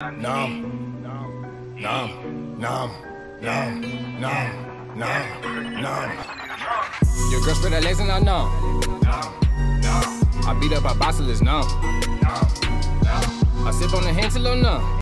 Numb, numb, numb, numb, numb, numb, numb. Your girl spread her legs and I know. I beat up her boss till it's numb. I sip on the hand till I'm numb.